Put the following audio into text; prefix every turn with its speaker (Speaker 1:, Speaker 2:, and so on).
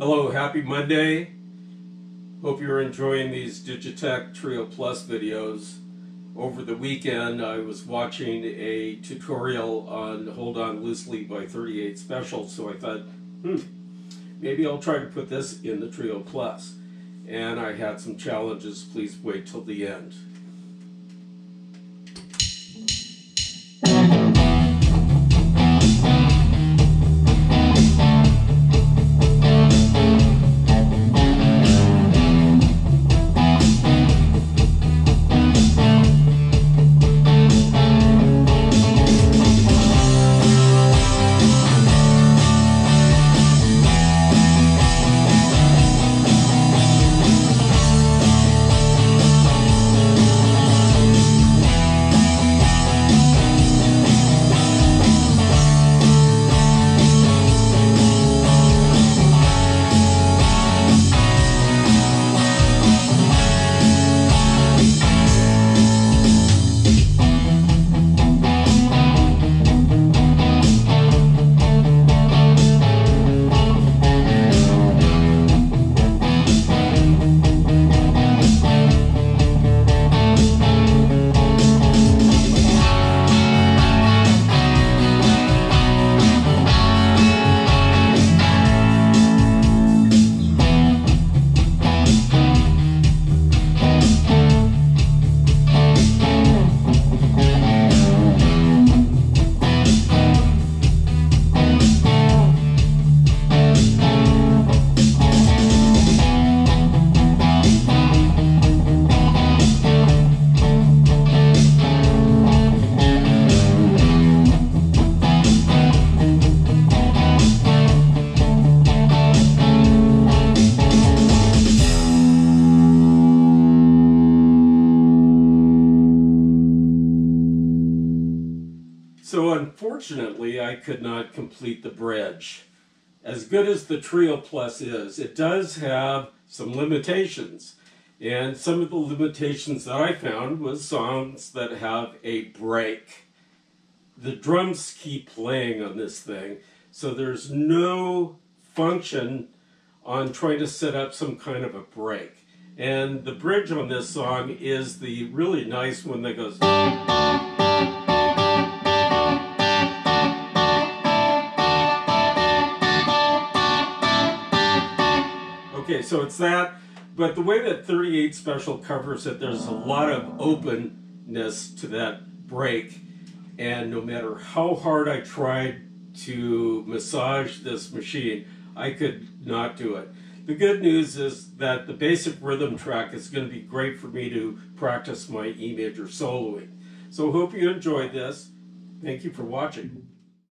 Speaker 1: Hello, happy Monday. Hope you're enjoying these Digitech Trio Plus videos. Over the weekend, I was watching a tutorial on Hold On Loosely by 38 Special, so I thought, hmm, maybe I'll try to put this in the Trio Plus. And I had some challenges. Please wait till the end. So unfortunately, I could not complete the bridge. As good as the Trio Plus is, it does have some limitations. And some of the limitations that I found was songs that have a break. The drums keep playing on this thing, so there's no function on trying to set up some kind of a break. And the bridge on this song is the really nice one that goes... Okay, so it's that, but the way that 38 Special covers it, there's a lot of openness to that break, and no matter how hard I tried to massage this machine, I could not do it. The good news is that the basic rhythm track is going to be great for me to practice my E major soloing. So hope you enjoyed this. Thank you for watching.